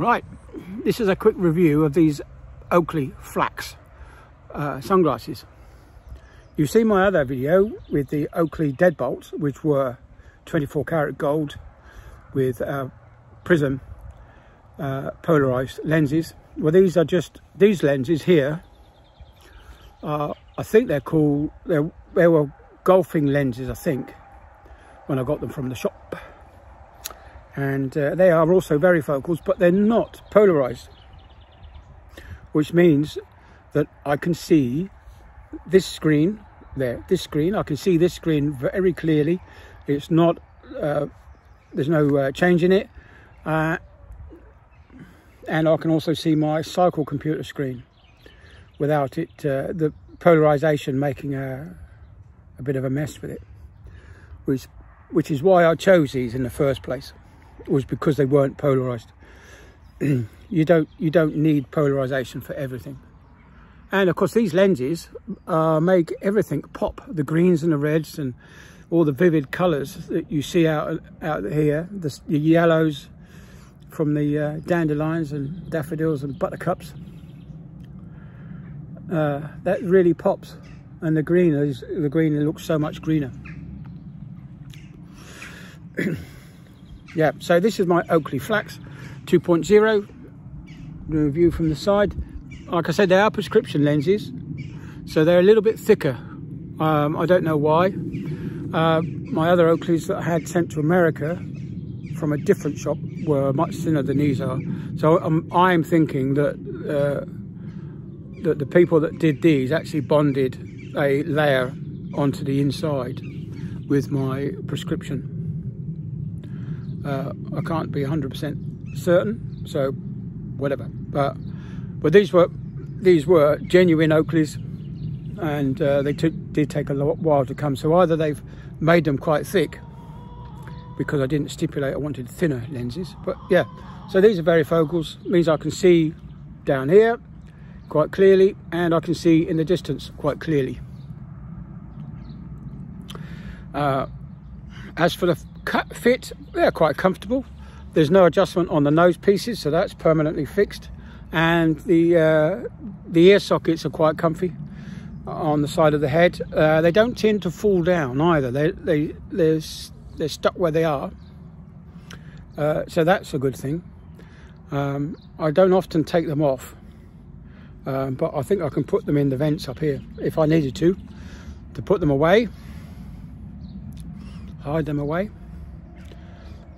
Right, this is a quick review of these Oakley Flaks uh, sunglasses. You've seen my other video with the Oakley Deadbolts, which were 24 karat gold with uh, prism uh, polarized lenses. Well, these are just, these lenses here, I think they're called, they're, they were golfing lenses, I think, when I got them from the shop and uh, they are also varifocals but they're not polarized which means that I can see this screen there this screen. I can see this screen very clearly. It's not uh, there's no uh, change in it. Uh, and I can also see my cycle computer screen without it uh, the polarization making a, a bit of a mess with it which which is why I chose these in the first place was because they weren't polarized. you don't you don't need polarization for everything. And of course, these lenses uh, make everything pop. The greens and the reds and all the vivid colours that you see out out here. The, the yellows from the uh, dandelions and daffodils and buttercups. Uh, that really pops. And the green is the green looks so much greener. yeah so this is my oakley Flaks 2.0 review from the side. Like i said they are prescription lenses so they're a little bit thicker. Um, i don't know why. Uh, my other oakleys that i had sent to america from a different shop were much thinner than these are. So um, i'm thinking that uh, that the people that did these actually bonded a layer onto the inside with my prescription uh, I can't be 100% certain, so whatever. But but these were these were genuine Oakleys, and uh, they did take a while to come. So either they've made them quite thick because I didn't stipulate I wanted thinner lenses. But yeah, so these are varifocals, means I can see down here quite clearly, and I can see in the distance quite clearly. Uh, as for the cut fit they're quite comfortable. There's no adjustment on the nose pieces so that's permanently fixed. And the uh, the ear sockets are quite comfy on the side of the head. Uh, they don't tend to fall down either. They they they're, they're stuck where they are. Uh, so that's a good thing. Um, I don't often take them off um, but I think I can put them in the vents up here if I needed to to put them away hide them away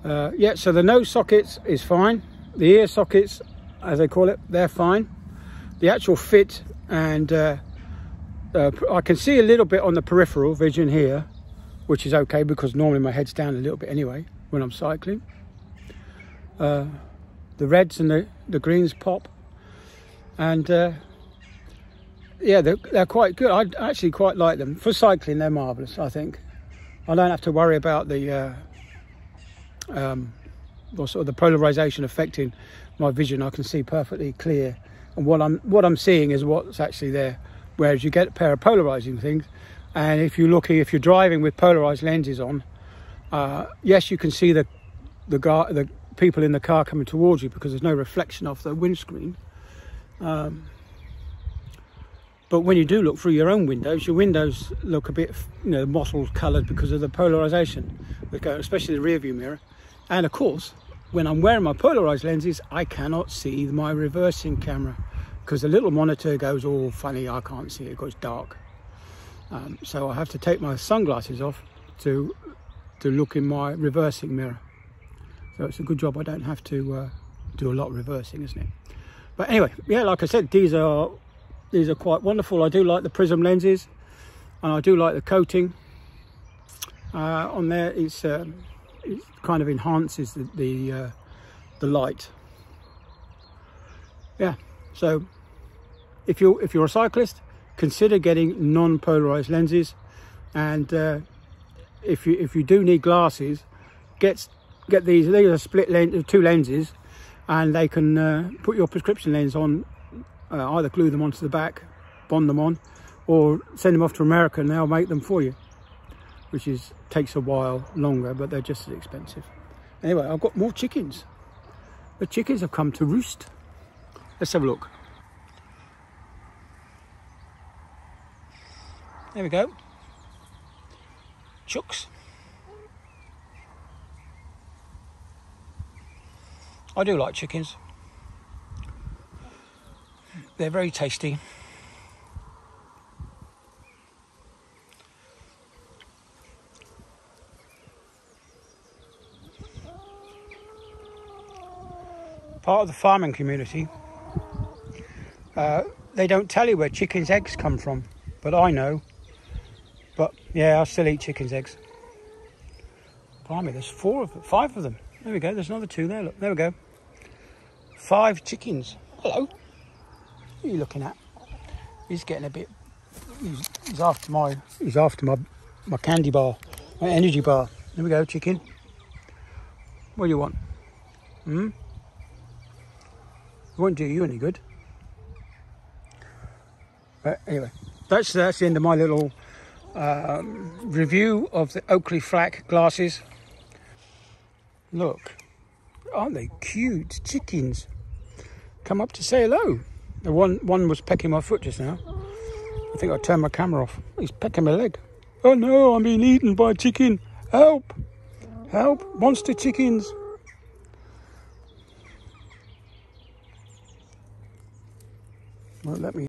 uh, yeah, so the nose sockets is fine. The ear sockets, as they call it, they're fine. The actual fit and uh, uh, I can see a little bit on the peripheral vision here, which is okay because normally my head's down a little bit anyway when I'm cycling. Uh, the reds and the, the greens pop. And uh, yeah, they're, they're quite good. I actually quite like them. For cycling, they're marvellous, I think. I don't have to worry about the uh, um, or sort of the polarization affecting my vision. I can see perfectly clear, and what I'm what I'm seeing is what's actually there. Whereas you get a pair of polarizing things, and if you're looking, if you're driving with polarized lenses on, uh, yes, you can see the the the people in the car coming towards you because there's no reflection off the windscreen. Um, but when you do look through your own windows, your windows look a bit, you know, mottled coloured because of the polarization, especially the rear view mirror. And of course, when I'm wearing my polarized lenses, I cannot see my reversing camera because the little monitor goes all funny. I can't see it, it goes dark. Um, so I have to take my sunglasses off to to look in my reversing mirror. So it's a good job I don't have to uh, do a lot of reversing, isn't it? But anyway, yeah, like I said, these are these are quite wonderful. I do like the prism lenses and I do like the coating uh, on there. It's um, it kind of enhances the the, uh, the light. Yeah, so if you if you're a cyclist, consider getting non-polarized lenses, and uh, if you if you do need glasses, get get these. These are split lens, two lenses, and they can uh, put your prescription lens on. Uh, either glue them onto the back, bond them on, or send them off to America and they'll make them for you which is takes a while longer, but they're just as expensive. Anyway, I've got more chickens. The chickens have come to roost. Let's have a look. There we go. Chooks. I do like chickens. They're very tasty. Part of the farming community, uh, they don't tell you where chickens' eggs come from, but I know. But yeah, I still eat chickens' eggs. Blimey, there's four of them, five of them. There we go. There's another two there. Look, there we go. Five chickens. Hello. Are you looking at? He's getting a bit. He's, he's after my. He's after my my candy bar, my energy bar. There we go, chicken. What do you want? Hmm. It won't do you any good. But anyway, that's that's the end of my little um, review of the Oakley Flak glasses. Look, aren't they cute chickens? Come up to say hello. The one one was pecking my foot just now. I think I turned my camera off. He's pecking my leg. Oh no, I'm being eaten by a chicken. Help! Help! Monster chickens! Won't let me.